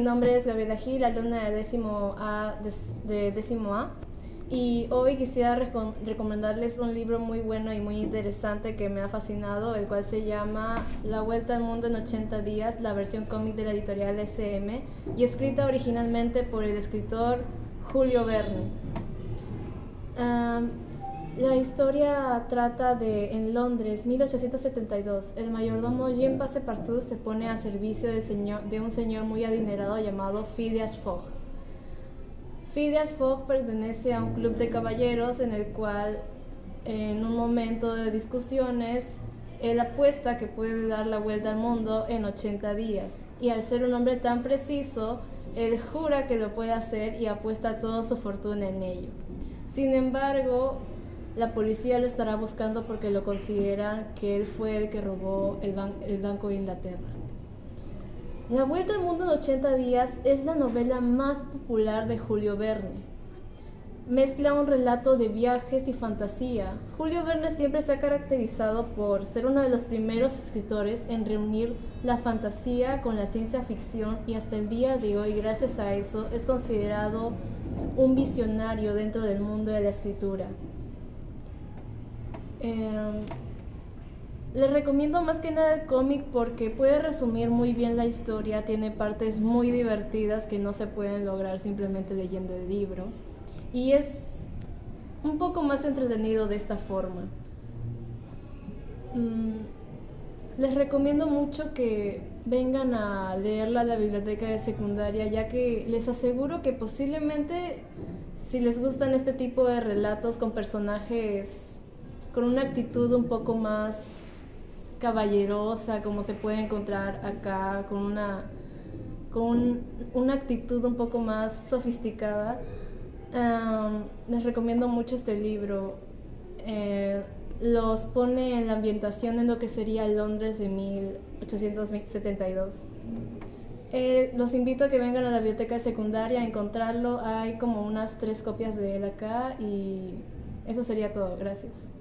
nombre es Gabriela Gil, alumna de décimo A, de, décimo A. Y hoy quisiera recomendarles un libro muy bueno y muy interesante que me ha fascinado, el cual se llama La Vuelta al Mundo en 80 días, la versión cómic de la editorial SM, y escrita originalmente por el escritor Julio Verne. La historia trata de en Londres, 1872, el mayordomo Jean Passepartout se pone a servicio de un señor muy adinerado llamado Phileas Fogg. Phileas Fogg pertenece a un club de caballeros en el cual, en un momento de discusiones, él apuesta que puede dar la vuelta al mundo en 80 días. Y al ser un hombre tan preciso, él jura que lo puede hacer y apuesta toda su fortuna en ello. Sin embargo, la policía lo estará buscando porque lo consideran que él fue el que robó el, Banco de Inglaterra. La Vuelta al Mundo en 80 días es la novela más popular de Julio Verne. Mezcla un relato de viajes y fantasía. Julio Verne siempre se ha caracterizado por ser uno de los primeros escritores en reunir la fantasía con la ciencia ficción y hasta el día de hoy, gracias a eso, es considerado un visionario dentro del mundo de la escritura. Eh, les recomiendo más que nada el cómic porque puede resumir muy bien la historia, tiene partes muy divertidas que no se pueden lograr simplemente leyendo el libro y es un poco más entretenido de esta forma. Mm, les recomiendo mucho que vengan a leerla a la biblioteca de secundaria ya que les aseguro que posiblemente si les gustan este tipo de relatos con personajes con una actitud un poco más caballerosa, como se puede encontrar acá, con una, con una actitud un poco más sofisticada. les recomiendo mucho este libro. Eh, los pone en la ambientación en lo que sería Londres de 1872. Eh, los invito a que vengan a la biblioteca secundaria a encontrarlo. Hay como unas tres copias de él acá y eso sería todo. Gracias.